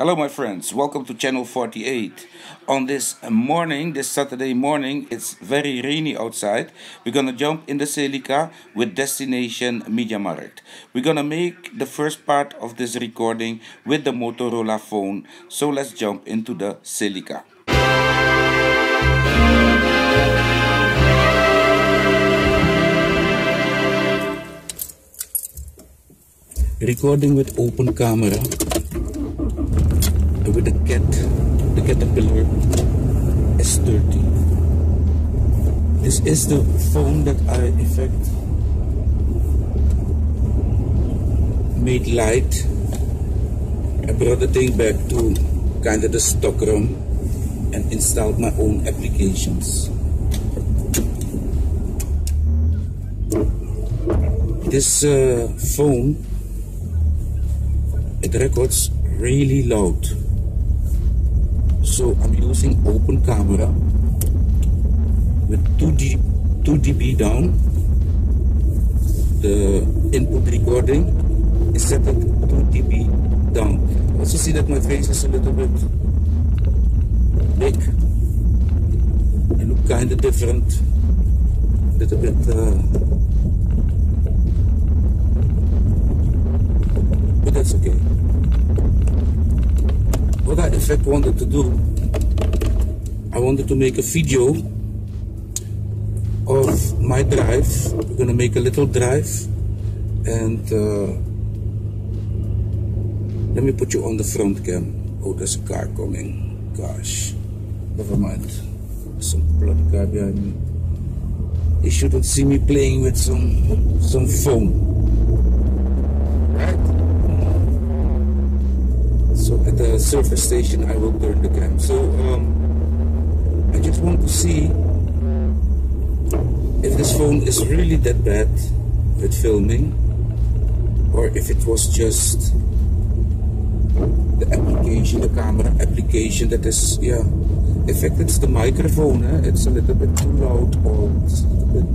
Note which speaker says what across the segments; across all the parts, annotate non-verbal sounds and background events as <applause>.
Speaker 1: Hello, my friends. Welcome to Channel 48. On this morning, this Saturday morning, it's very rainy outside. We're gonna jump in the Celica with Destination MediaMarkt. We're gonna make the first part of this recording with the Motorola phone. So let's jump into the Celica. Recording with open camera with the cat, the Caterpillar S30. This is the phone that I effect made light. I brought the thing back to kind of the stock ROM and installed my own applications. This uh, phone it records really loud so I'm using open camera with 2D 2 dB down. The input recording is set at 2 dB down. Also see that my face is a little bit big. I look kind of different. A little bit uh, but that's okay what I in fact wanted to do, I wanted to make a video of my drive. We're gonna make a little drive and uh, let me put you on the front cam. Oh, there's a car coming. Gosh, never mind. Some bloody car behind me. You shouldn't see me playing with some some phone. So at the surface station, I will turn the cam. So um, I just want to see if this phone is really that bad with filming, or if it was just the application, the camera application that is, yeah. In fact, it's the microphone. Eh? It's a little bit too loud, or it's a bit.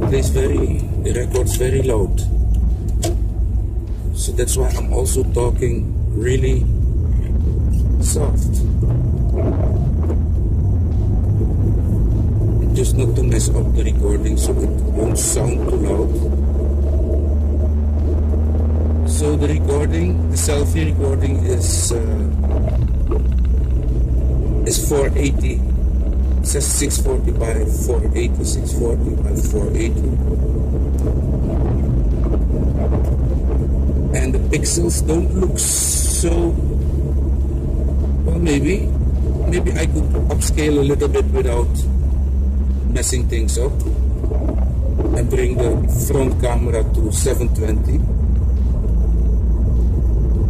Speaker 1: It plays very, it records very loud. So that's why I'm also talking really soft. Just not to mess up the recording so it won't sound too loud. So the recording, the selfie recording is uh, is 480. It says 640 by 480, 640 by 480 and the pixels don't look so well maybe maybe I could upscale a little bit without messing things up and bring the front camera to 720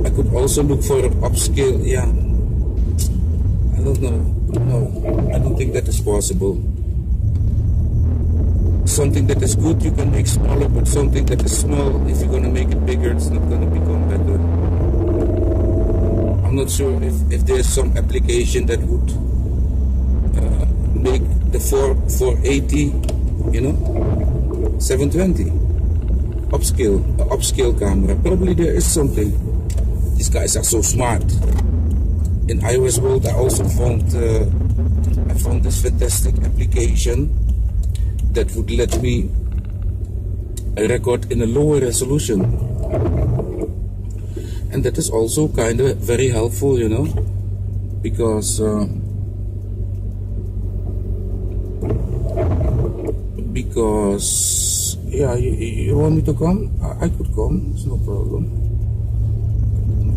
Speaker 1: I could also look for an upscale yeah. I don't know no I don't think that is possible something that is good you can make smaller, but something that is small, if you're gonna make it bigger, it's not gonna become better. I'm not sure if, if there's some application that would uh, make the 4 480, you know, 720 upscale, uh, upscale camera. Probably there is something. These guys are so smart. In iOS world, I also found uh, I found this fantastic application that would let me record in a lower resolution. And that is also kind of very helpful, you know, because uh, because yeah, you, you, want me to come? I, I could come. It's no problem.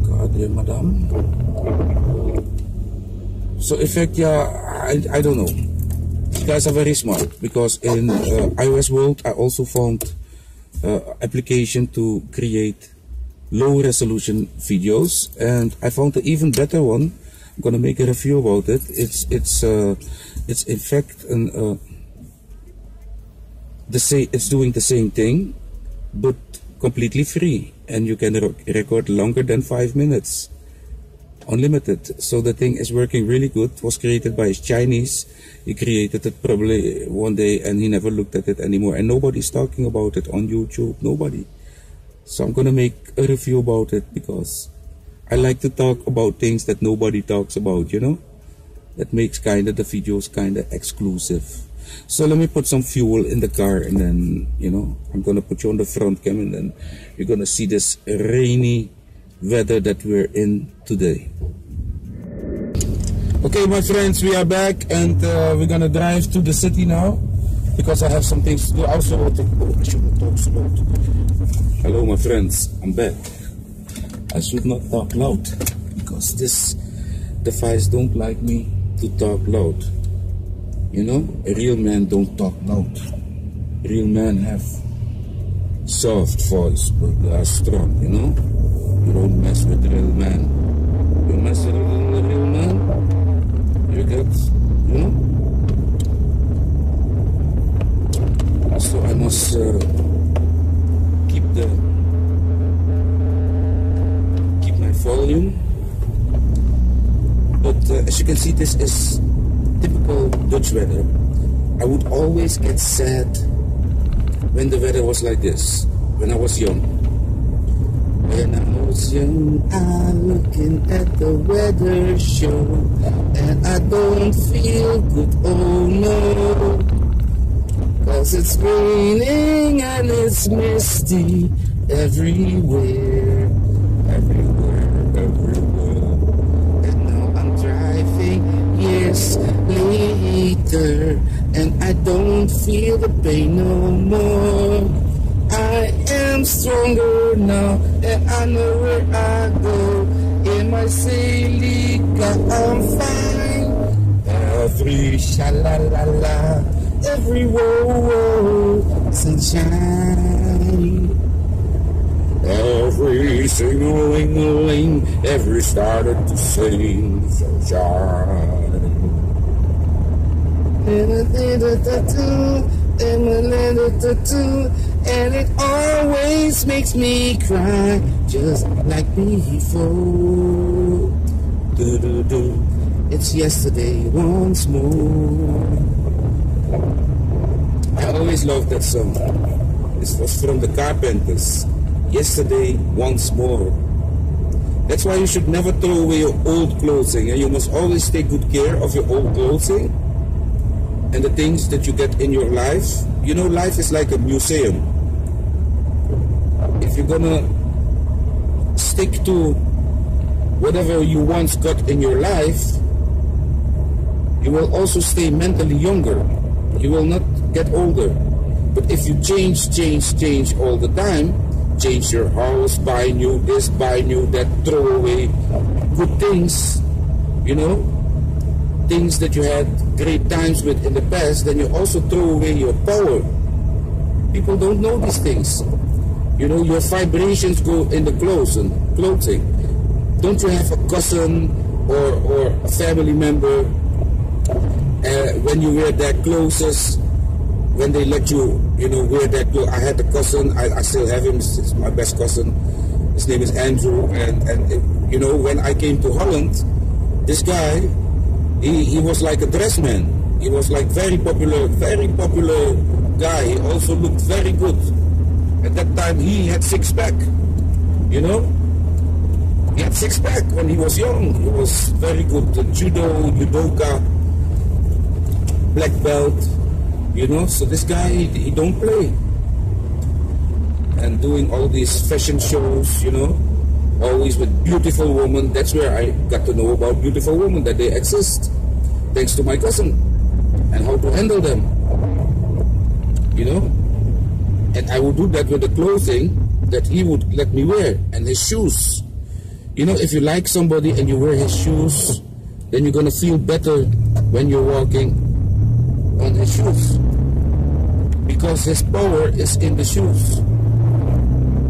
Speaker 1: God, dear madam. So, in fact, yeah, I, I don't know guys are very smart because in uh, iOS world I also found uh, application to create low resolution videos and I found an even better one I'm gonna make a review about it it's it's uh, it's in fact an uh, the say it's doing the same thing but completely free and you can record longer than five minutes unlimited. So the thing is working really good. It was created by a Chinese. He created it probably one day and he never looked at it anymore. And nobody's talking about it on YouTube. Nobody. So I'm gonna make a review about it because I like to talk about things that nobody talks about, you know? That makes kind of the videos kind of exclusive. So let me put some fuel in the car and then, you know, I'm going to put you on the front cam and then you're going to see this rainy weather that we're in today. Okay, my friends, we are back and uh, we're to drive to the city now because I have some things to do. Also, I should talk slow. Hello, my friends, I'm back. I should not talk loud because this device don't like me to talk loud. You know, a real man don't talk loud. Real men have soft voice, but they are strong, you know? You don't mess with real men. You mess with real man, you know? So I must uh, keep the keep my volume. But uh, as you can see, this is typical Dutch weather. I would always get sad when the weather was like this, when I was young. When I was young, I'm looking at the weather show, and I don't feel good, oh no. Cause it's raining and it's misty everywhere, everywhere, everywhere. And now I'm driving years later, and I don't feel the pain no more. I am stronger now, and I know where I go. In my Celica, I'm fine. Every sha la la la, every whoa whoa, sunshine. Every sing-a-ling-a-ling, every started to sing sunshine. And it always makes me cry, just like before. Do-do-do. It's yesterday once more. I always loved that song. This was from the Carpenters yesterday once more. That's why you should never throw away your old clothing and you must always take good care of your old clothing and the things that you get in your life. You know, life is like a museum. If you're gonna stick to whatever you once got in your life, you will also stay mentally younger. You will not get older. But if you change, change, change all the time, change your house, buy new this, buy new that, throw away good things, you know, things that you had great times with in the past, then you also throw away your power. People don't know these things. You know, your vibrations go in the clothes and clothing. Don't you have a cousin or, or a family member uh, when you wear their clothes when they let you, you know, wear that clothes. I had a cousin, I, I still have him, it's my best cousin. His name is Andrew. And, and you know, when I came to Holland, this guy, he, he was like a dress man. He was like very popular, very popular guy. He also looked very good. At that time, he had six pack, you know? He had six pack when he was young. He was very good. Judo, judoka, black belt, you know, so this guy, he, he don't play. And doing all these fashion shows, you know, always with beautiful women. That's where I got to know about beautiful women, that they exist. Thanks to my cousin. And how to handle them. You know? And I would do that with the clothing that he would let me wear. And his shoes. You know, if you like somebody and you wear his shoes, then you're gonna feel better when you're walking on his shoes. Because his power is in the shoes.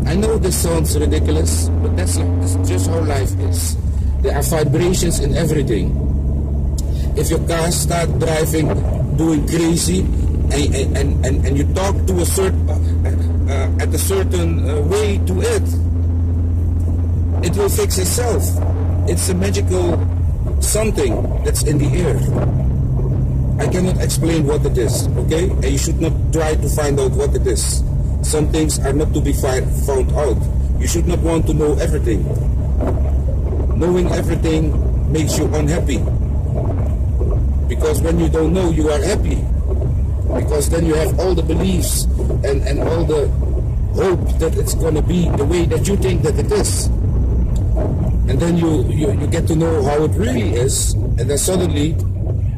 Speaker 1: I know this sounds ridiculous, but that's, that's just how life is. There are vibrations in everything. If your car start driving, doing crazy, and, and, and, and you talk to a certain, uh, uh, at a certain uh, way to it, it will fix itself. It's a magical something that's in the air. I cannot explain what it is, okay? And you should not try to find out what it is. Some things are not to be found out. You should not want to know everything. knowing everything makes you unhappy. Because when you don't know, you are happy. Because then you have all the beliefs and, and all the hope that it's going to be the way that you think that it is. And then you, you, you get to know how it really is, and then suddenly,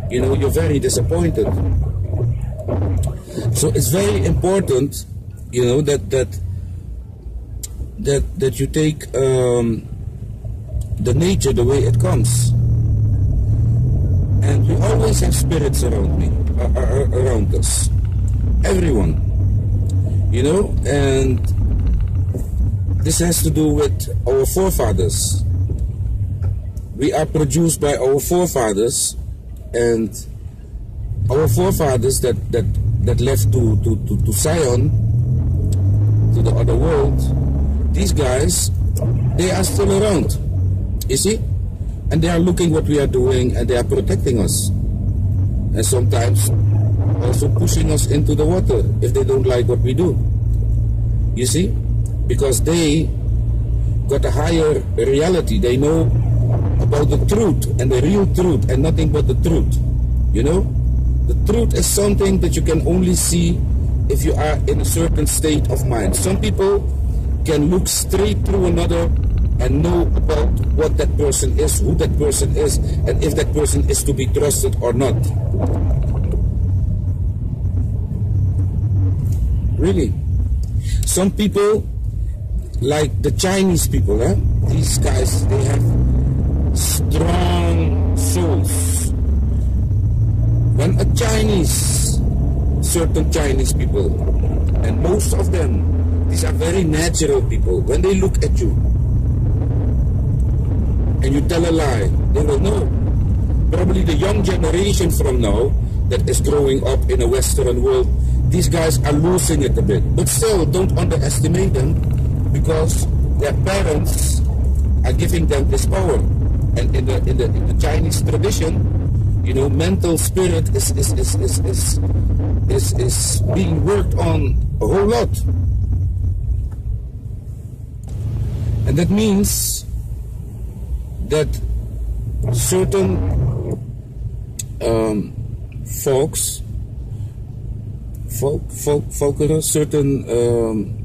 Speaker 1: you know, you're very disappointed. So it's very important, you know, that that that that you take um, the nature the way it comes. And we always have spirits around me, around us, everyone, you know, and this has to do with our forefathers. We are produced by our forefathers, and our forefathers that that that left to to, to, to to the other world, these guys, they are still around. You see? And they are looking what we are doing and they are protecting us. And sometimes also pushing us into the water if they don't like what we do. You see? Because they got a higher reality. They know about the truth and the real truth and nothing but the truth. You know? The truth is something that you can only see if you are in a certain state of mind. Some people can look straight through another and know about what that person is, who that person is, and if that person is to be trusted or not. Really. Some people, like the Chinese people, eh? these guys, they have strong souls. When a Chinese, certain Chinese people, and most of them, these are very natural people, when they look at you, and you tell a lie, they will know. Probably the young generation from now that is growing up in a Western world, these guys are losing it a bit. But still, don't underestimate them because their parents are giving them this power. And in the in the, in the Chinese tradition, you know, mental spirit is is, is, is, is, is, is being worked on a whole lot. And that means that certain um, folks, folk, folk, folklore, certain, um,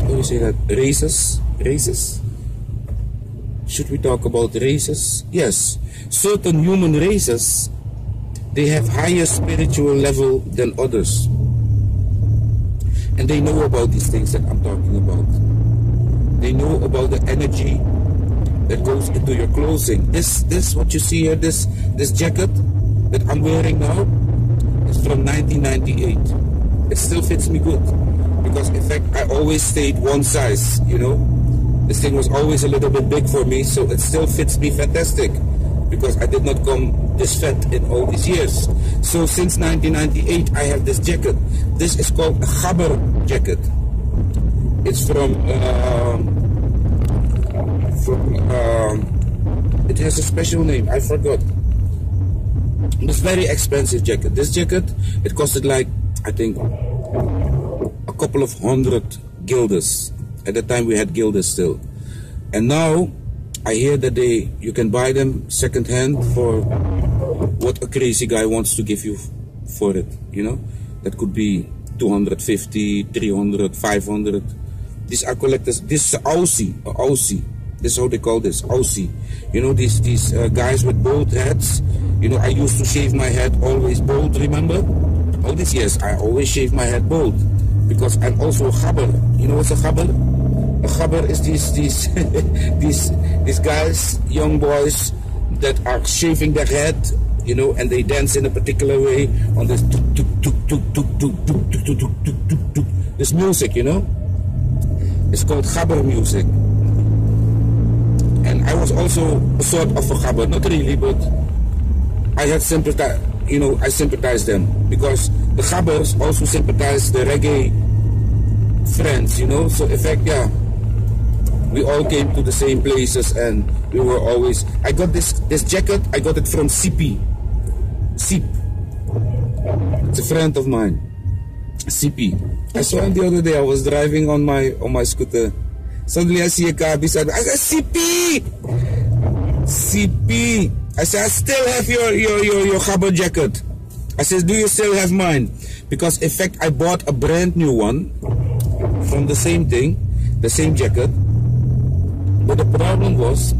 Speaker 1: how do you say that, races, races? Should we talk about races? Yes, certain human races, they have higher spiritual level than others. And they know about these things that I'm talking about. They know about the energy that goes into your clothing. This, this, what you see here, this, this jacket that I'm wearing now, is from 1998. It still fits me good because, in fact, I always stayed one size. You know, this thing was always a little bit big for me, so it still fits me fantastic because I did not come this fat in all these years. So since 1998, I have this jacket. This is called a Gabber jacket. It's from. Uh, from um, it has a special name. I forgot. It's very expensive jacket. This jacket it costed like I think a couple of hundred guilders. At the time we had guilders still, and now I hear that they you can buy them second hand for what a crazy guy wants to give you for it. You know, that could be 250, 300, 500. These are collectors. This is Aussie, Aussie. This is how they call this, Aussie. You know, these these uh, guys with bald heads. You know, I used to shave my head always bald, remember? All these years, I always shave my head bald. Because I'm also a gabber. You know what's a gabber? A gabber is these, these, <laughs> these, these guys, young boys, that are shaving their head, you know, and they dance in a particular way on this this music, you know. It's called gabber music. And I was also a sort of a gabber, not really, but I had sympathized, you know, I sympathized them because the gabbers also sympathized the reggae friends, you know. So in fact, yeah, we all came to the same places and we were always. I got this this jacket. I got it from CP. Sip. It's a friend of mine. CP. I saw him the other day. I was driving on my on my scooter Suddenly I see a car beside me. I said, CP! CP! I said, I still have your, your, your, your Gabber jacket. I said, do you still have mine? Because in fact, I bought a brand new one from the same thing, the same jacket. But the problem was,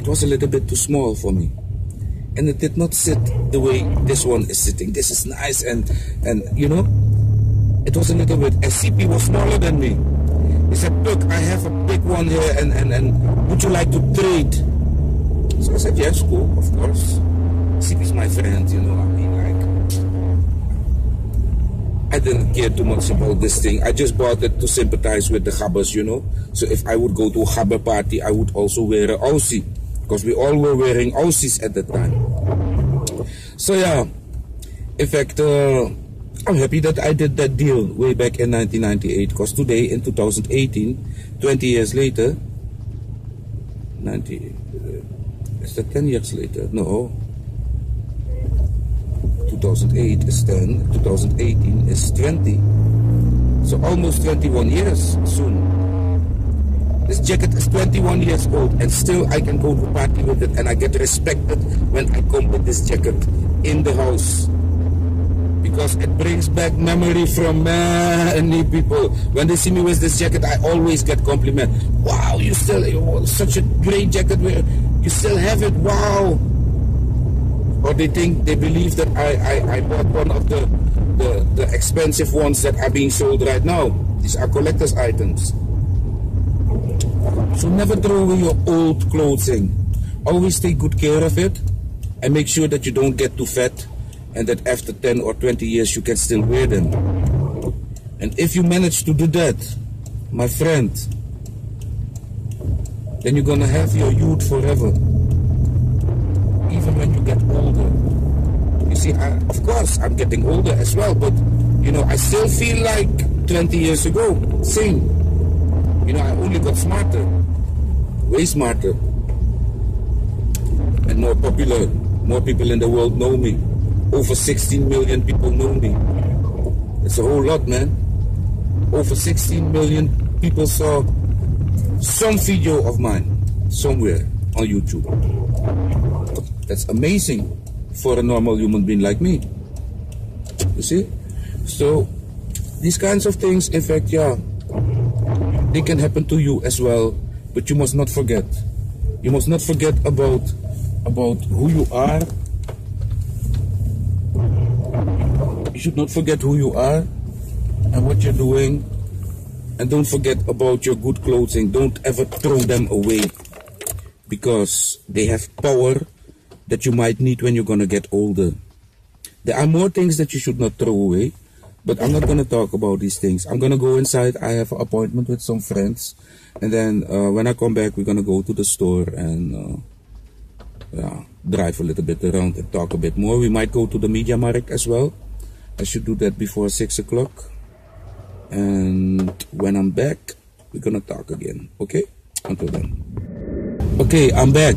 Speaker 1: it was a little bit too small for me. And it did not sit the way this one is sitting. This is nice and, and you know, it was a little bit, SCP was smaller than me. He said, look, I have a big one here and, and, and would you like to trade? So I said, yes, cool, of course. SCP is my friend, you know, I mean, like, I didn't care too much about this thing. I just bought it to sympathize with the Gabbers, you know. So if I would go to a Gabber party, I would also wear a Aussie. Because we all were wearing Aussies at the time. So yeah, in fact, uh, I'm happy that I did that deal way back in 1998 because today in 2018, 20 years later, 90, uh, is that 10 years later? No. 2008 is 10, 2018 is 20. So almost 21 years soon. This jacket is 21 years old and still I can go to party with it and I get respected when I come with this jacket in the house because it brings back memory from many people. When they see me with this jacket, I always get compliment. Wow, you still you such a great jacket. You still have it. Wow. Or they think they believe that I, I, I bought one of the, the the expensive ones that are being sold right now. These are collector's items. So never throw away your old clothing. Always take good care of it and make sure that you don't get too fat and that after 10 or 20 years you can still wear them. And if you manage to do that, my friend, then you're gonna have your youth forever. Even when you get older. You see, I, of course, I'm getting older as well, but you know, I still feel like 20 years ago. Same. You know, I only got smarter, way smarter, and more popular. More people in the world know me. Over 16 million people know me. It's a whole lot, man. Over 16 million people saw some video of mine somewhere on YouTube. That's amazing for a normal human being like me. You see? So, these kinds of things, in fact, yeah, they can happen to you as well, but you must not forget. You must not forget about about who you are You should not forget who you are and what you're doing. And don't forget about your good clothing. Don't ever throw them away because they have power that you might need when you're to get older. There are more things that you should not throw away, but I'm not going to talk about these things. I'm going to go inside. I have an appointment with some friends. And then uh, when I come back, we're going to go to the store and uh, yeah, drive a little bit around and talk a bit more. We might go to the Media Markt as well. I should do that before 6 o'clock. And when I'm back, we're gonna talk again. Okay? Until then. Okay, I'm back.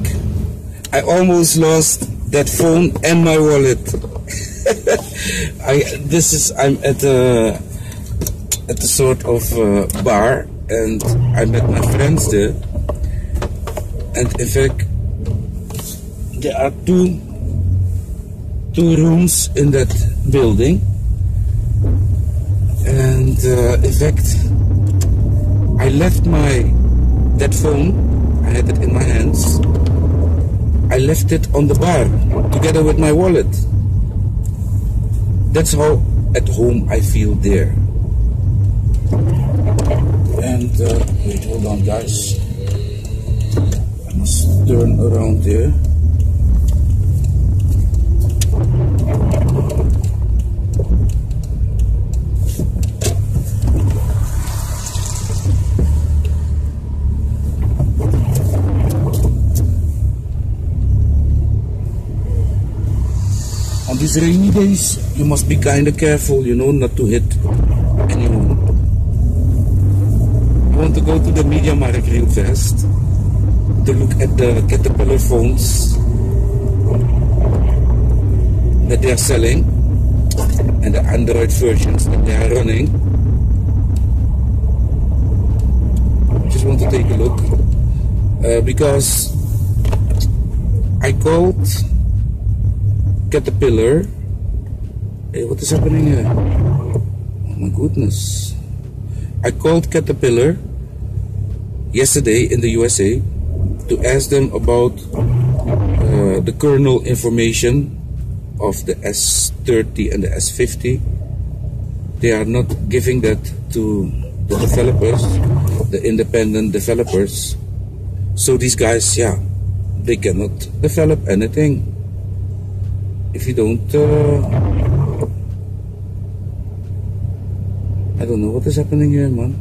Speaker 1: I almost lost that phone and my wallet. <laughs> I this is I'm at a at a sort of bar and I met my friends there. And in fact, there are two two rooms in that building and uh, in fact I left my that phone I had it in my hands I left it on the bar together with my wallet. That's how at home I feel there. And uh, wait hold on guys. I must turn around here these rainy days, you must be kind of careful, you know, not to hit anyone. I want to go to the Media Markt fast to look at the Caterpillar phones that they are selling and the Android versions that they are running. just want to take a look uh, because I called Caterpillar. Hey, what is happening here? Oh my goodness. I called Caterpillar yesterday in the USA to ask them about uh, the kernel information of the S30 and the S50. They are not giving that to the developers, the independent developers. So these guys, yeah, they cannot develop anything if you don't. Uh, I don't know what is happening here, man.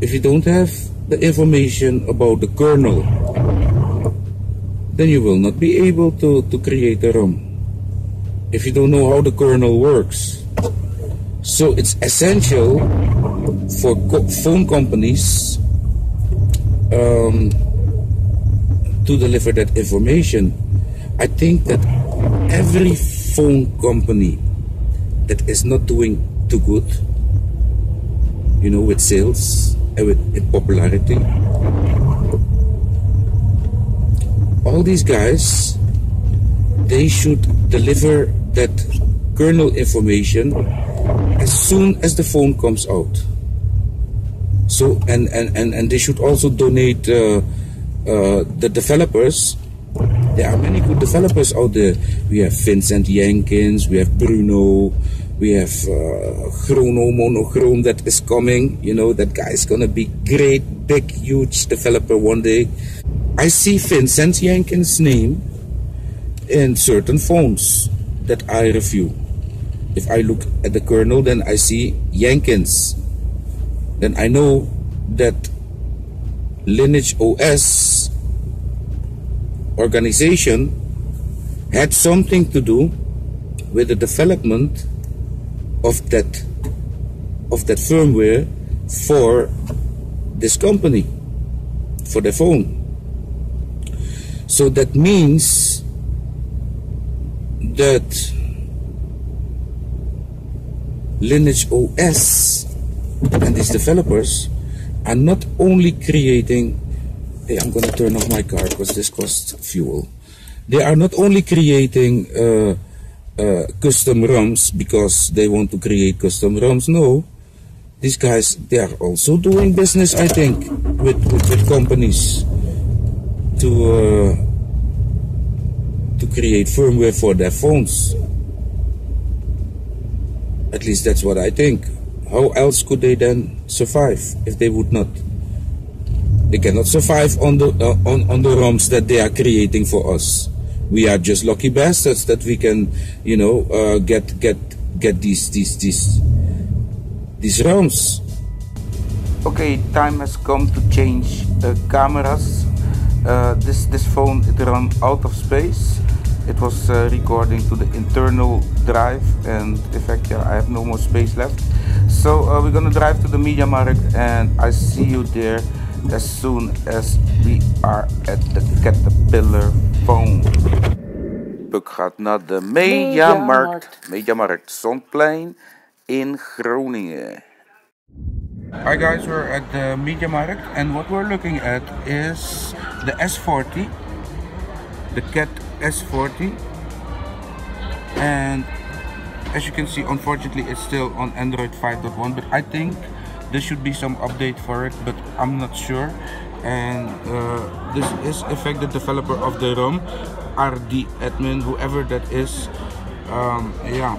Speaker 1: If you don't have the information about the kernel, then you will not be able to, to create a ROM. If you don't know how the kernel works. So it's essential for co phone companies um, to deliver that information. I think that every phone company that is not doing too good, you know, with sales and with, popularity, all these guys, they should deliver that kernel information as soon as the phone comes out. So, and, and, and, and they should also donate uh, uh, the developers. There are many good developers out there. We have Vincent Jenkins, we have Bruno, we have uh, Chrono Monochrome that is coming. You know, that guy is gonna be great, big, huge developer one day. I see Vincent Jenkins' name in certain phones that I review. If I look at the kernel, then I see Jenkins. Then I know that Lineage OS organization had something to do with the development of that of that firmware for this company for the phone. So that means that Lineage OS and these developers are not only creating hey, I'm going to turn off my car because this costs fuel. They are not only creating uh, uh, custom ROMs because they want to create custom ROMs no. These guys they are also doing business I think with, with, with companies to uh, to create firmware for their phones. At least that's what I think. How else could they then survive if they would not? They cannot survive on the uh, on on the ROMs that they are creating for us. We are just lucky bastards that we can, you know, uh, get get get these these these these ROMs.
Speaker 2: Okay, time has come to change the cameras. Uh, this this phone it ran out of space it was uh, recording to the internal drive and in fact yeah I have no more space left so uh, we're gonna drive to the Media Markt and I see you there as soon as we are at the Caterpillar phone. Puck gaat naar de Mediamarkt Mediamarkt Sontplein in Groningen.
Speaker 1: Hi guys, we're at the Media Markt and what we're looking at is the S40 the Cat S40 and as you can see unfortunately it's still on Android 5.1 but I think there should be some update for it but I'm not sure and uh, this is in fact the developer of the ROM RD admin whoever that is um, yeah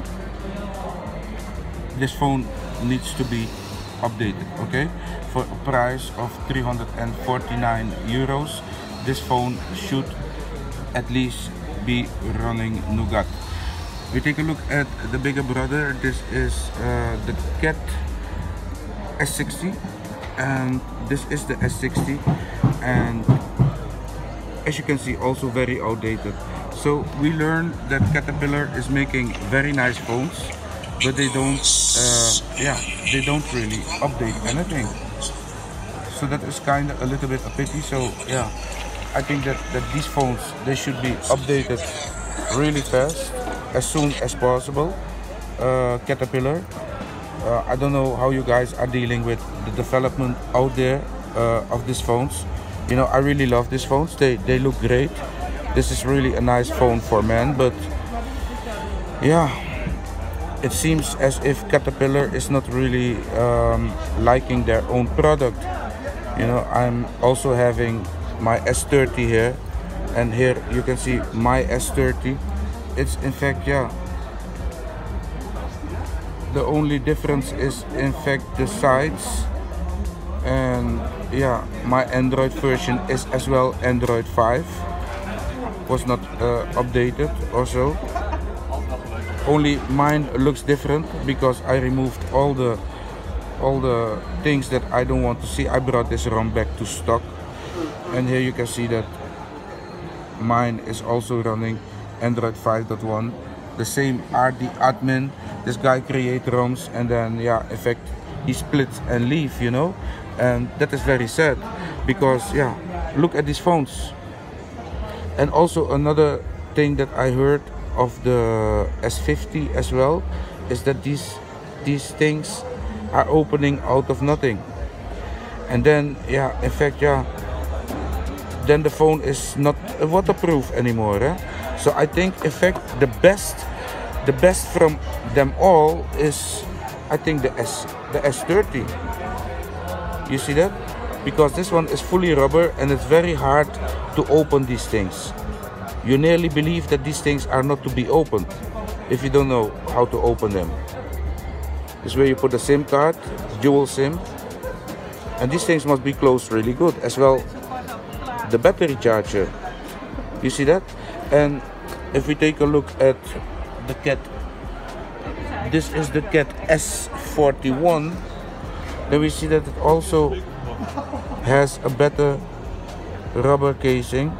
Speaker 1: this phone needs to be updated okay for a price of 349 euros this phone should at least be running Nougat. We take a look at the bigger brother. This is uh, the Cat S60 and this is the S60 and as you can see also very outdated. So we learned that Caterpillar is making very nice phones but they don't uh, yeah they don't really update anything so that is kind of a little bit a pity so yeah I think that, that these phones, they should be updated really fast, as soon as possible. Uh, Caterpillar, uh, I don't know how you guys are dealing with the development out there uh, of these phones. You know, I really love these phones. They they look great. This is really a nice phone for men, but yeah, it seems as if Caterpillar is not really um, liking their own product. You know, I'm also having my S30 here, and here you can see my S30. It's in fact, yeah. The only difference is in fact the sides, and yeah, my Android version is as well Android 5. Was not uh, updated or so only mine looks different because I removed all the all the things that I don't want to see. I brought this ROM back to stock. And here you can see that mine is also running Android 5.1 the same RD admin this guy create ROMs and then yeah in fact he splits and leave you know? And that is very sad because yeah look at these phones. And also another thing that I heard of the S50 as well is that these these things are opening out of nothing. And then yeah in fact yeah then the phone is not waterproof anymore eh? So I think in fact the best the best from them all is I think the S the S30 you see that because this one is fully rubber and it's very hard to open these things you nearly believe that these things are not to be opened if you don't know how to open them. This is where you put the SIM card, dual SIM, and these things must be closed really good as well. The battery charger, you see that? And if we take a look at the cat, this is the cat S41, then we see that it also has a better rubber casing.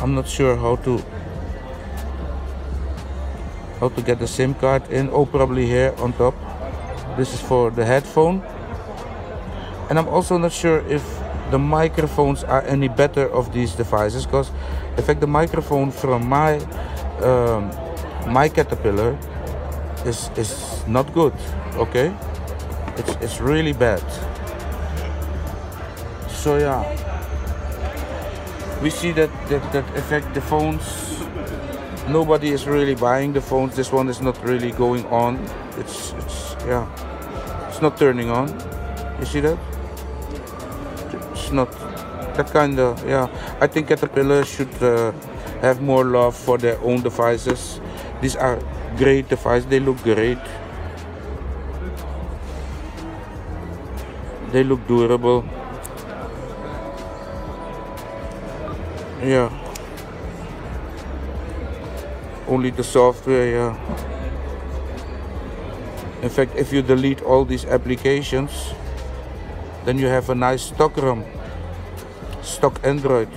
Speaker 1: I'm not sure how to how to get the SIM card in. Oh probably here on top. This is for the headphone. And I'm also not sure if the microphones are any better of these devices because fact the microphone from my um, my Caterpillar is is not good okay it's, it's really bad. So yeah we see that that, that affect the phones nobody is really buying the phones. This one is not really going on. It's it's yeah it's not turning on. You see that that kind of yeah. I think caterpillar should uh, have more love for their own devices. These are great devices. They look great. They look durable. Yeah. Only the software yeah. In fact if you delete all these applications then you have a nice stock ROM stock Android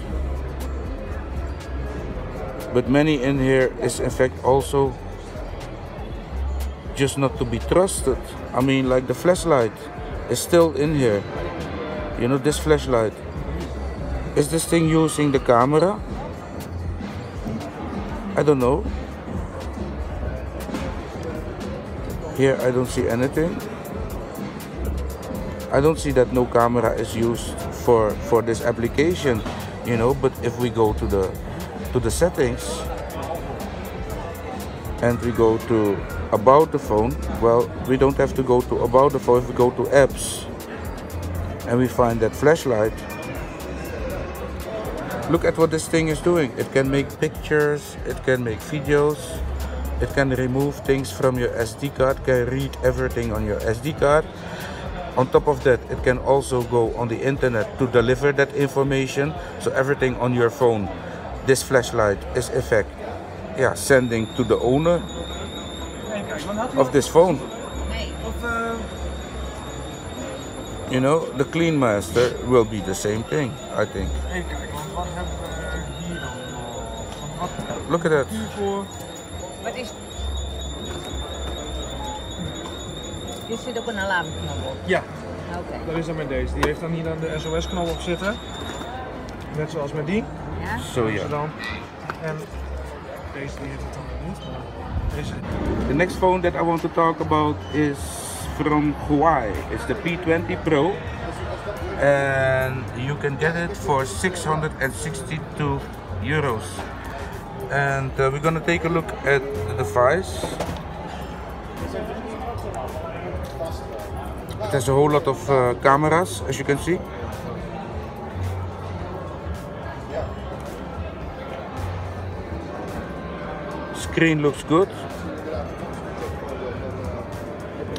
Speaker 1: but many in here is in fact also just not to be trusted I mean like the flashlight is still in here you know this flashlight is this thing using the camera? I don't know. Here I don't see anything. I don't see that no camera is used for for this application, you know, but if we go to the to the settings and we go to about the phone, well, we don't have to go to about the phone, if we go to apps and we find that flashlight look at what this thing is doing. It can make pictures it can make videos it can remove things from your SD card can read everything on your SD card on top of that it can also go on the internet to deliver that information. So everything on your phone this flashlight is in fact yeah sending to the owner of this phone. You know the clean master will be the same thing i think. Look at that.
Speaker 2: Dit zit ook een alarmknop op?
Speaker 3: Ja,
Speaker 2: Oké.
Speaker 3: dat is dan met deze. Die heeft dan hier dan de SOS-knop op zitten. Net zoals met die.
Speaker 2: Ja?
Speaker 3: Deze
Speaker 1: yeah
Speaker 3: dan. En deze die heeft het dan niet. Deze.
Speaker 1: The next phone that I want to talk about is from Huawei. It's the P20 Pro. and you can get it for 662 euros and uh, we're gonna take a look at the device it has a whole lot of uh, cameras as you can see. Screen looks good.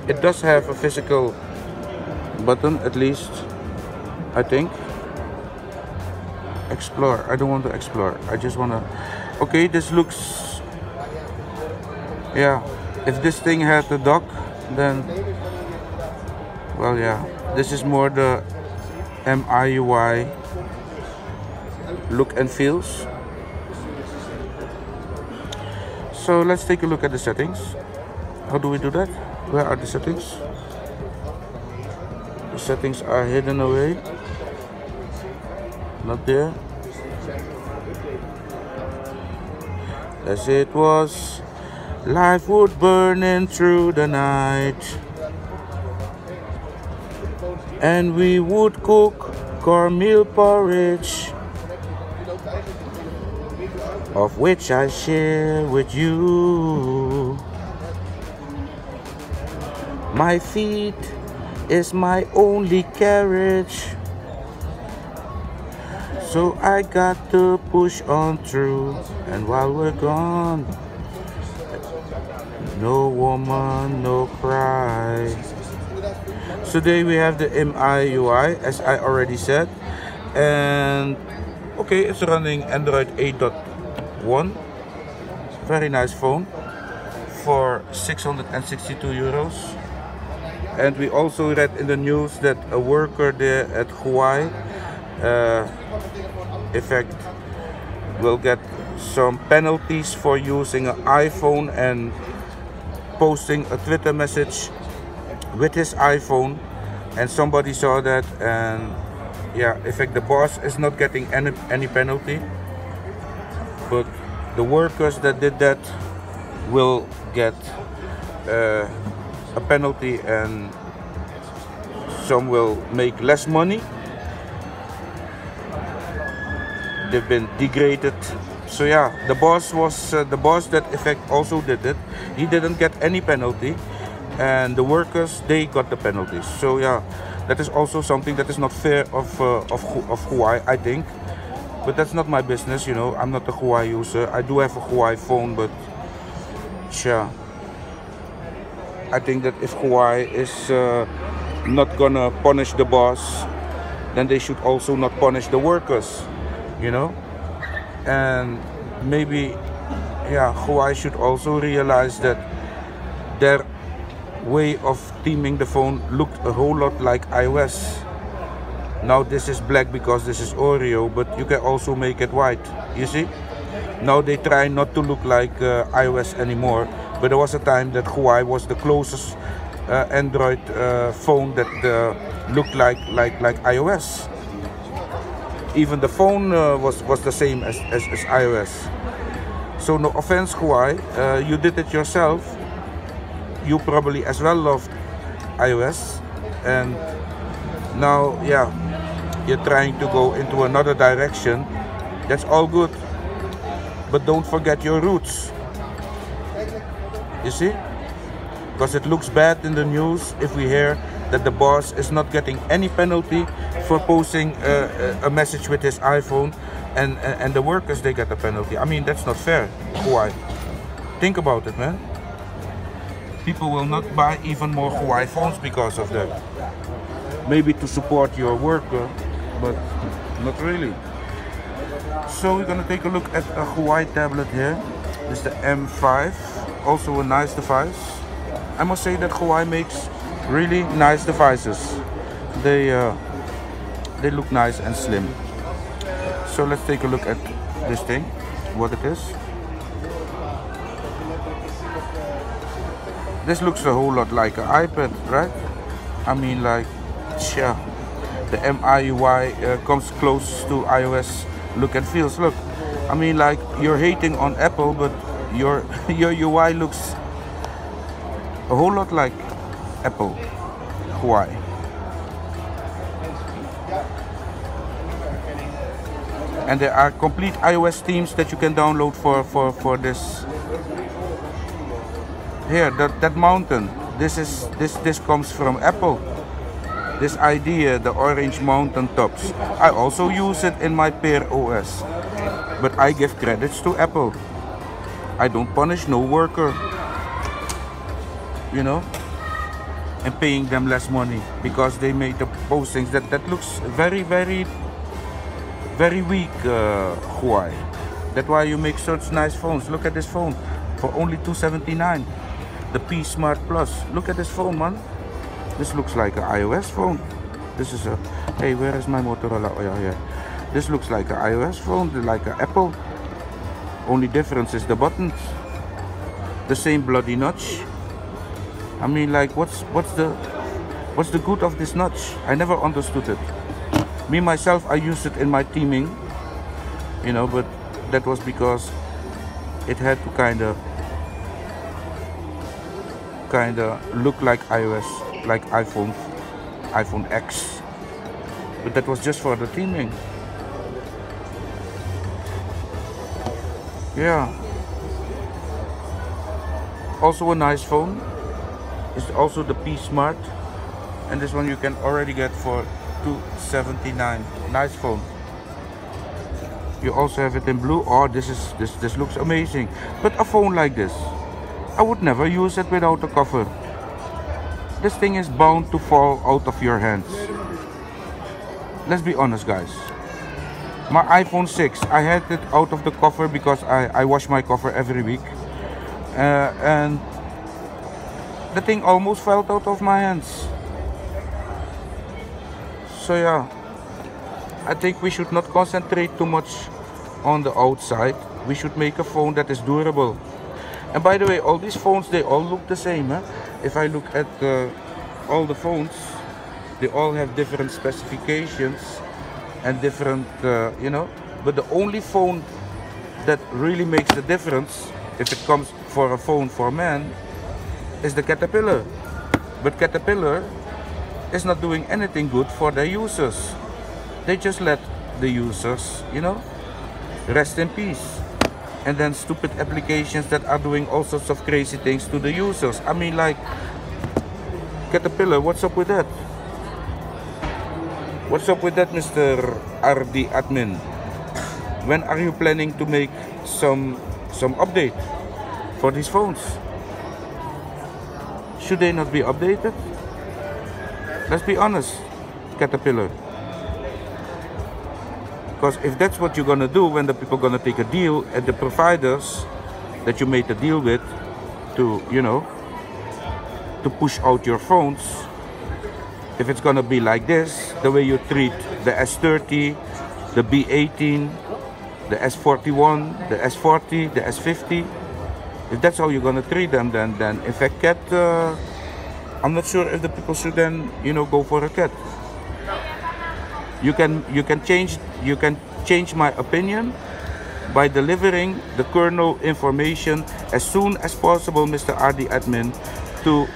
Speaker 1: It does have a physical button at least I think. Explore. I don't want to explore. I just want to okay this looks yeah. If this thing had a dock then well yeah. This is more the EMUI look and feels. So let's take a look at the settings. How do we do that? Where are the settings? The settings are hidden away. Not there. As it was life would burn in through the night and we would cook cornmeal porridge of which I share with you. My feet is my only carriage. So I got to push on through and while we're gone no woman no cry today we have the EMUI as I already said. And okay it's running Android 8.1 very nice phone for 662 euros. And we also read in the news that a worker there at Huawei uh, effect will get some penalties for using an iPhone and posting a Twitter message with his iPhone and somebody saw that and yeah in fact the boss is not getting any any penalty. But the workers that did that will get uh, a penalty and some will make less money. They've been degraded. So yeah the boss was uh, the boss that effect also did it he didn't get any penalty and the workers they got the penalties. So yeah that is also something that is not fair of uh, of of Huawei I think. But that's not my business you know. I'm not a Huawei user. I do have a Huawei phone but yeah I think that if Huawei is uh, not gonna punish the boss then they should also not punish the workers you know? And maybe yeah Huawei should also realize that their way of theming the phone looked a whole lot like iOS. Now this is black because this is Oreo, but you can also make it white, you see? Now they try not to look like uh, iOS anymore, but there was a time that Huawei was the closest uh, Android uh, phone that uh, looked like, like, like iOS. Even the phone uh, was, was the same as, as, as iOS. So no offense Huawei, uh, you did it yourself you probably as well loved iOS. And now yeah you're trying to go into another direction. That's all good. But don't forget your roots. You see? Because it looks bad in the news if we hear that the boss is not getting any penalty for posting a, a message with his iPhone and uh, and the workers they get a penalty. I mean that's not fair. Why? Think about it man people will not buy even more Huawei phones because of that. Maybe to support your worker, but not really. So we're gonna take a look at a Huawei tablet here. This is the M5, also a nice device. I must say that Huawei makes really nice devices. They uh, they look nice and slim. So let's take a look at this thing, what it is. This looks a whole lot like an iPad, right? I mean like, yeah, the EMUI uh, comes close to iOS look and feels. Look, I mean like you're hating on Apple, but your <laughs> your UI looks a whole lot like Apple, Huawei. and there are complete iOS themes that you can download for for for this. Here, that that mountain. This is this this comes from Apple. This idea, the orange mountain tops. I also use it in my Pear OS, but I give credits to Apple. I don't punish no worker. You know, and paying them less money because they made the postings that that looks very very very weak uh, Huawei. That's why you make such nice phones. Look at this phone for only 279. The P Smart Plus. Look at this phone, man. This looks like an iOS phone. This is a. Hey, where is my Motorola? Oh yeah, yeah. This looks like an iOS phone, like an Apple. Only difference is the buttons. The same bloody notch. I mean, like, what's what's the what's the good of this notch? I never understood it. Me myself, I used it in my theming, you know, but that was because it had to kind of kind of look like iOS, like iPhone, iPhone X. But that was just for the theming. Yeah. Also a nice phone. It's also the P Smart. And this one you can already get for 279 nice phone you also have it in blue oh this is this this looks amazing but a phone like this i would never use it without a cover. This thing is bound to fall out of your hands. Let's be honest guys. My iphone 6 i had it out of the cover because i i wash my cover every week. Uh, and the thing almost fell out of my hands. So yeah. I think we should not concentrate too much on the outside. We should make a phone that is durable and by the way all these phones they all look the same eh? if I look at uh, all the phones they all have different specifications and different uh, you know but the only phone that really makes a difference if it comes for a phone for man is the Caterpillar but Caterpillar is not doing anything good for their users. They just let the users, you know, rest in peace. And then stupid applications that are doing all sorts of crazy things to the users. I mean, like, Caterpillar, what's up with that? What's up with that, Mr. RD admin? When are you planning to make some some update for these phones? Should they not be updated? Let's be honest, Caterpillar. Because if that's what you're gonna do when the people gonna take a deal and the providers that you made a deal with to, you know, to push out your phones, if it's gonna be like this, the way you treat the S30, the B18, the S41, the S40, the S50, if that's how you're gonna treat them, then then if fact, Cat. Uh, I'm not sure if the people should then, you know, go for a cat. You can you can change you can change my opinion by delivering the kernel information as soon as possible, Mr. RD admin, to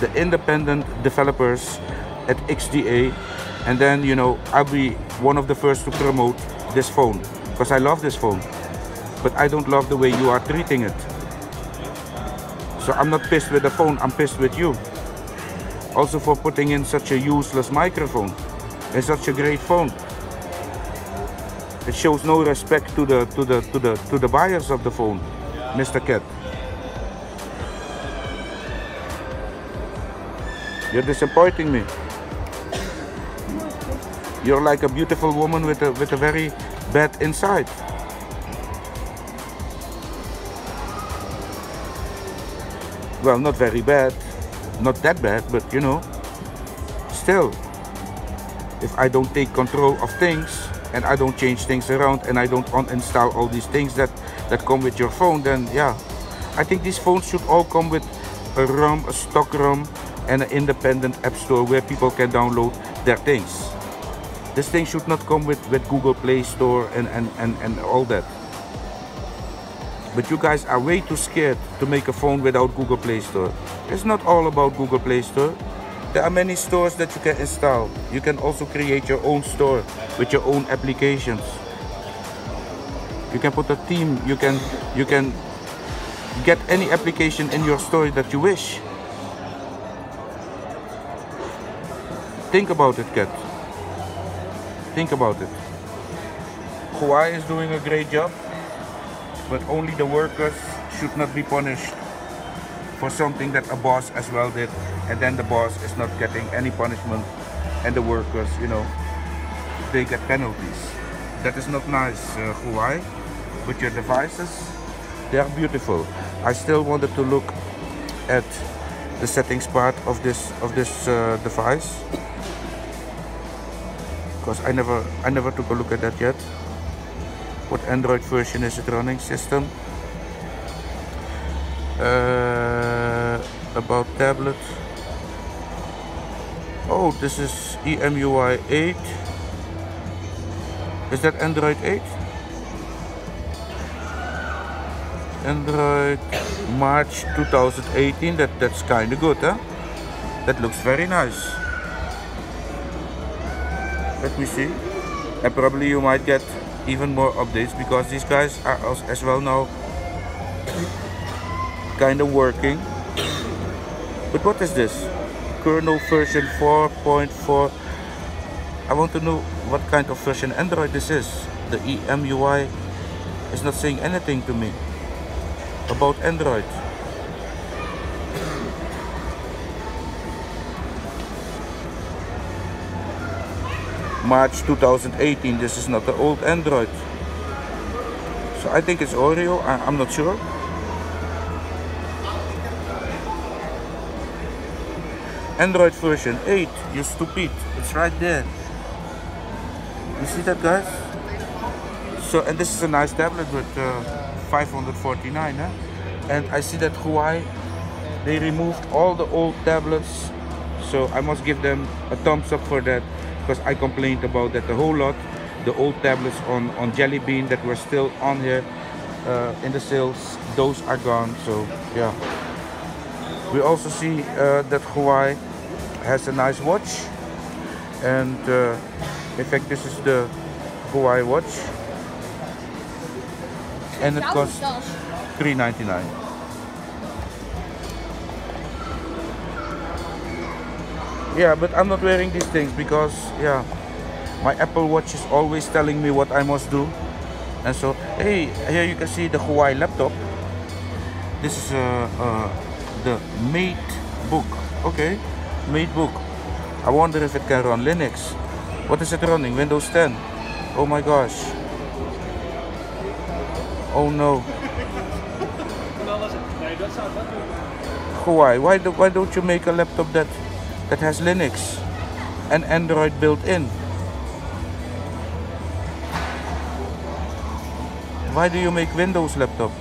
Speaker 1: the independent developers at XDA, and then you know I'll be one of the first to promote this phone because I love this phone, but I don't love the way you are treating it. So I'm not pissed with the phone, I'm pissed with you also for putting in such a useless microphone in such a great phone it shows no respect to the to the to the to the buyers of the phone mr cat you're disappointing me. You're like a beautiful woman with a with a very bad inside. Well not very bad. Not that bad, but you know, still, if I don't take control of things and I don't change things around and I don't uninstall all these things that, that come with your phone, then yeah, I think these phones should all come with a ROM, a stock ROM, and an independent app store where people can download their things. This thing should not come with, with Google Play Store and, and, and, and all that. But you guys are way too scared to make a phone without Google Play Store. It's not all about Google Play Store. There are many stores that you can install. You can also create your own store with your own applications. You can put a theme. You can you can get any application in your story that you wish. Think about it, Cat. Think about it. Huawei is doing a great job, but only the workers should not be punished for something that a boss as well did, and then the boss is not getting any punishment, and the workers, you know, they get penalties. That is not nice, uh, Huawei. But your devices, they are beautiful. I still wanted to look at the settings part of this of this uh, device because I never I never took a look at that yet. What Android version is it running? System. Uh, about tablet. Oh, this is EMUI 8. Is that Android 8? Android March 2018. That that's kind of good, huh? That looks very nice. Let me see. And probably you might get even more updates because these guys are as, as well now kind of working. But what is this? Kernel version 4.4. I want to know what kind of version Android this is. The EMUI is not saying anything to me about Android. March 2018, this is not the old Android. So I think it's Oreo, I, I'm not sure. Android version 8, you stupid, it's right there. You see that guys? So, and this is a nice tablet with uh, 549 eh? and I see that Huawei they removed all the old tablets so I must give them a thumbs up for that because I complained about that a whole lot the old tablets on on Jelly Bean that were still on here uh, in the sales those are gone so yeah we also see uh, that Huawei has a nice watch. And uh, in fact this is the Huawei watch. And it costs 3.99 yeah but I'm not wearing these things because yeah my Apple Watch is always telling me what I must do. And so hey here you can see the Huawei laptop. This is uh, uh, the Mate book. Okay MateBook I wonder if it can run Linux what is it running Windows 10 oh my gosh Oh no. Why, do, why don't you make a laptop that, that has Linux and Android built in? Why do you make Windows laptop?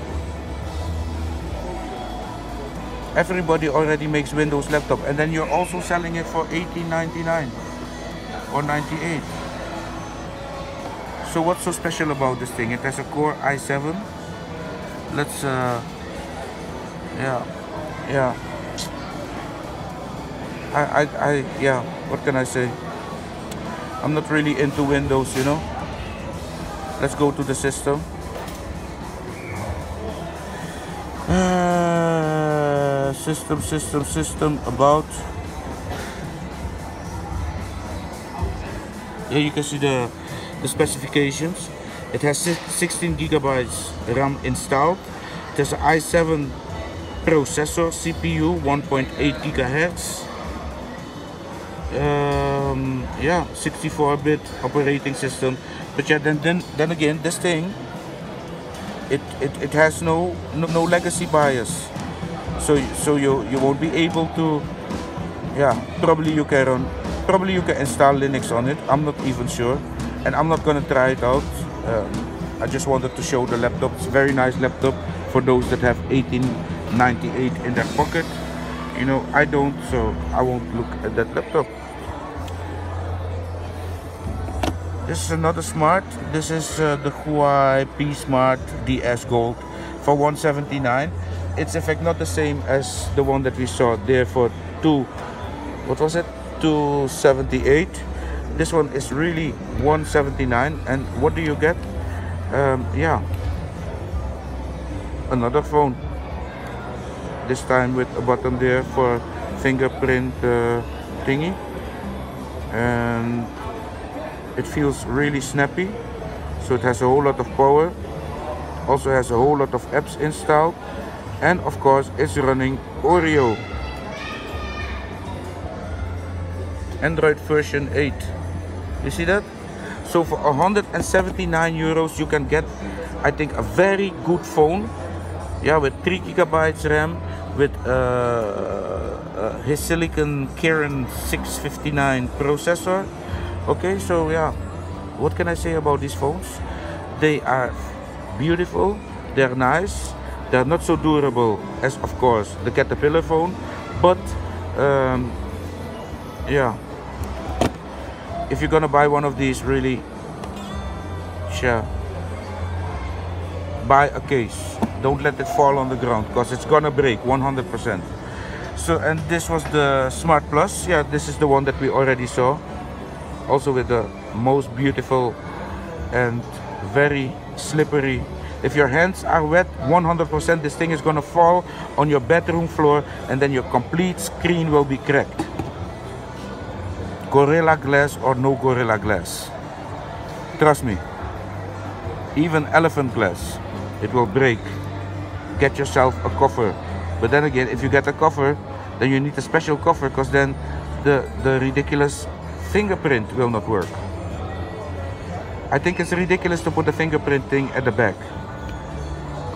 Speaker 1: Everybody already makes Windows laptop and then you're also selling it for 18.99 or 98. So what's so special about this thing? It has a Core i7. Let's, uh, yeah, yeah. I, I, I, yeah. What can I say? I'm not really into Windows, you know. Let's go to the system. System, system, system. About. Here you can see the the specifications. It has 16 gigabytes RAM installed. It has an i7 processor, CPU, 1.8 gigahertz. Um, yeah, 64-bit operating system. But yeah, then then then again, this thing, it it, it has no, no no legacy BIOS. So so you you won't be able to. Yeah, probably you can run. Probably you can install Linux on it. I'm not even sure and I'm not gonna try it out um, I just wanted to show the laptop it's a very nice laptop for those that have 1898 in their pocket you know I don't so I won't look at that laptop this is another smart this is uh, the Huawei P Smart DS Gold for 179 it's in fact not the same as the one that we saw there for two what was it 278 this one is really 179 and what do you get um, yeah another phone. This time with a button there for fingerprint uh, thingy. And it feels really snappy. So it has a whole lot of power. Also has a whole lot of apps installed. And of course it's running Oreo. Android version 8. You see that? So for 179 euros you can get I think a very good phone. Yeah, with 3 gigabytes RAM with uh, uh, HiSilicon Kirin 659 processor. Okay, so yeah, what can I say about these phones? They are beautiful, they're nice, they're not so durable as of course the Caterpillar phone, but um, yeah, if you're gonna buy one of these really yeah buy a case. Don't let it fall on the ground because it's gonna break 100% so and this was the smart plus. Yeah this is the one that we already saw. Also with the most beautiful and very slippery if your hands are wet 100% this thing is gonna fall on your bedroom floor and then your complete screen will be cracked Gorilla Glass or no Gorilla Glass. Trust me. Even elephant glass, it will break. Get yourself a cover. But then again, if you get a cover, then you need a special cover because then the, the ridiculous fingerprint will not work. I think it's ridiculous to put a fingerprint thing at the back.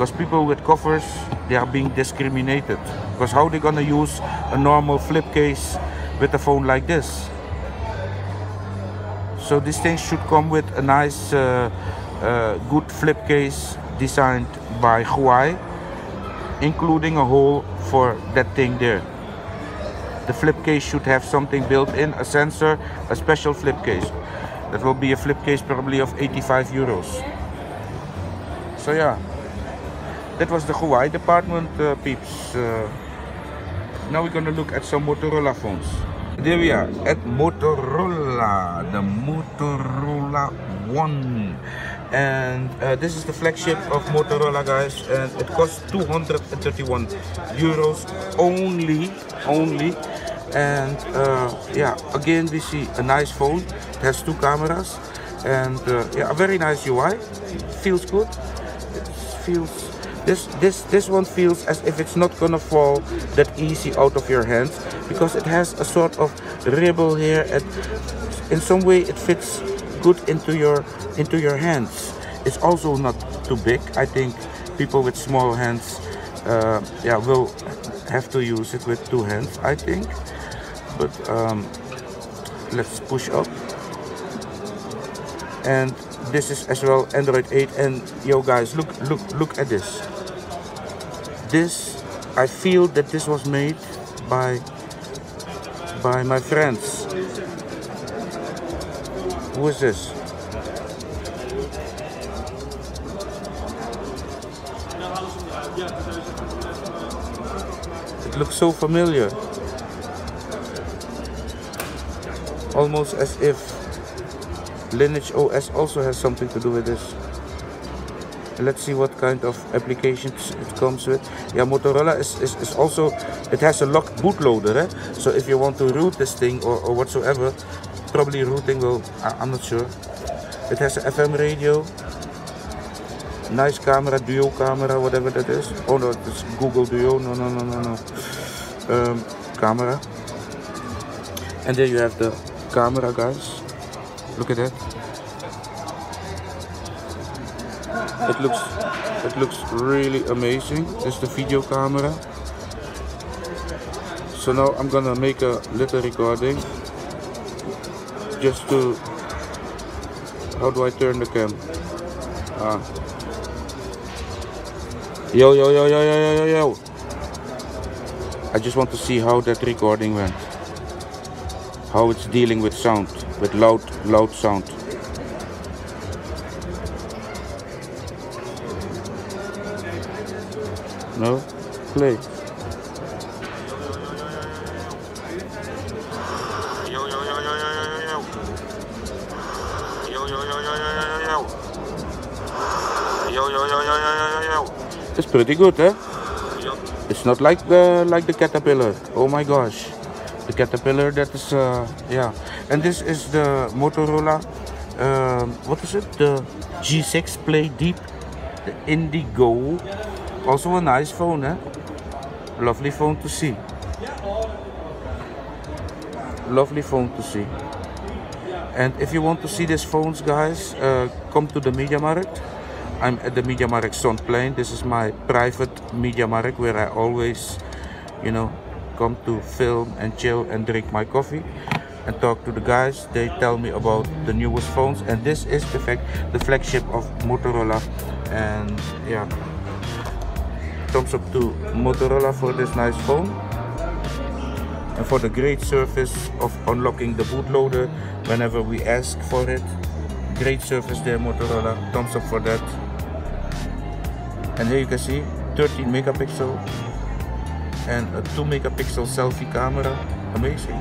Speaker 1: Because people with covers, they are being discriminated. Because how they gonna use a normal flip case with a phone like this? So this thing should come with a nice, uh, uh, good flip case designed by Huawei, including a hole for that thing there. The flip case should have something built in, a sensor, a special flip case. That will be a flip case probably of 85 euros. So yeah, that was the Huawei department, uh, peeps. Uh, now we're gonna look at some Motorola phones. There we are at Motorola, the Motorola One, and uh, this is the flagship of Motorola, guys, and it costs 231 euros only, only. And uh, yeah, again we see a nice phone. It has two cameras, and uh, yeah, a very nice UI. Feels good. It feels this this this one feels as if it's not gonna fall that easy out of your hands because it has a sort of ribble here and in some way it fits good into your into your hands. It's also not too big. I think people with small hands uh, yeah will have to use it with two hands i think. But um, let's push up. And this is as well android 8 and yo guys look look look at this this i feel that this was made by by my friends who is this it looks so familiar almost as if Lineage OS also has something to do with this. Let's see what kind of applications it comes with. Yeah, Motorola is, is, is also, it has a locked bootloader. So if you want to root this thing or, or whatsoever, probably rooting will, I, I'm not sure. It has an FM radio. Nice camera, dual camera, whatever that is. Oh no, it's Google Duo. No, no, no, no, no. Um, camera. And there you have the camera, guys. Look at that. It looks it looks really amazing. This is the video camera. So now I'm gonna make a little recording just to how do I turn the cam? Ah. Yo yo yo yo yo yo yo yo. I just want to see how that recording went. How it's dealing with sound, with loud loud sound. Yo. It's pretty good, eh? It's not like the like the caterpillar. Oh my gosh, the caterpillar that is uh, yeah. And this is the Motorola. Um, what is it? The G6 Play Deep, the Indigo. Also a nice phone, eh? Lovely phone to see. Lovely phone to see. And if you want to see these phones, guys, uh, come to the Media Markt. I'm at the Media Markt Sontplein. This is my private Media Markt where I always, you know, come to film and chill and drink my coffee and talk to the guys. They tell me about the newest phones, and this is the fact the flagship of Motorola. And yeah, thumbs up to Motorola for this nice phone and for the great service of unlocking the bootloader whenever we ask for it. Great service there Motorola, thumbs up for that. And here you can see 13 megapixel and a 2 megapixel selfie camera, amazing.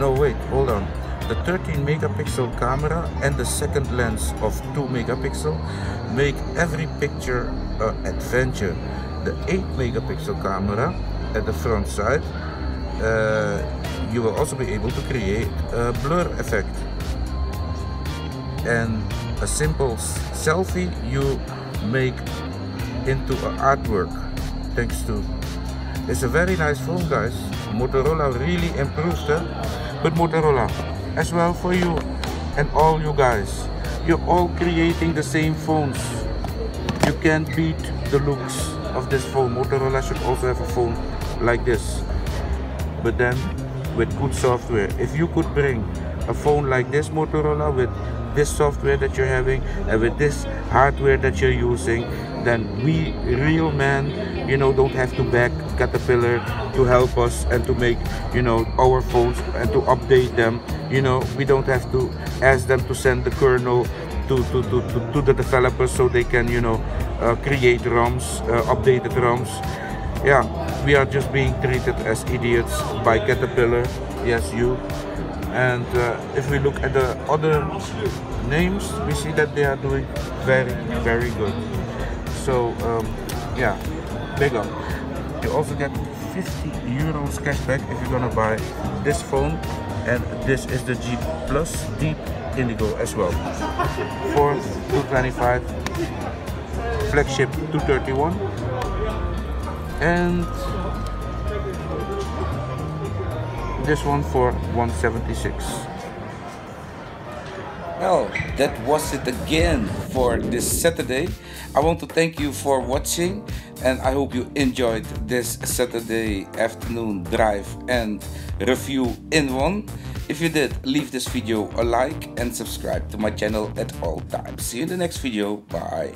Speaker 1: No wait, hold on. The 13 megapixel camera and the second lens of 2 megapixel make every picture an adventure. The 8 megapixel camera at the front side uh, you will also be able to create a blur effect. And a simple selfie you make into an artwork thanks to it's a very nice phone guys. Motorola really improved it but Motorola as well for you and all you guys. You're all creating the same phones you can't beat the looks of this phone. Motorola should also have a phone like this. But then with good software. If you could bring a phone like this Motorola with this software that you're having and with this hardware that you're using then we real men you know don't have to beg caterpillar to help us and to make you know our phones and to update them. You know we don't have to ask them to send the kernel to to, to, to the developers so they can you know uh, create ROMs uh, updated ROMs. Yeah we are just being treated as idiots by caterpillar. Yes you. And uh, if we look at the other names we see that they are doing very very good. So um, yeah big up. You also get 50 euros cashback if you're gonna buy this phone. And this is the G Plus Deep Indigo as well. For 225 flagship 231 and this one for 176 well that was it again for this saturday. I want to thank you for watching and i hope you enjoyed this saturday afternoon drive and review in one if you did leave this video a like and subscribe to my channel at all times. See you in the next video. Bye